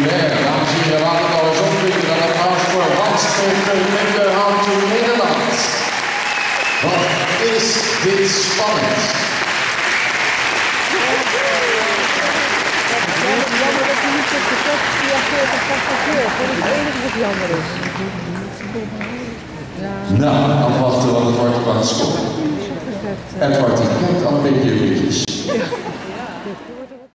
de eh, Dames en heren, laten we alles het klaar applaus voor de in Nederland. Wat is dit spannend? Jammer dat je niet Dat is het enige wat jammer is. Nou, afwachten wat het wordt van school. Edward, die kijkt al een beetje Ja.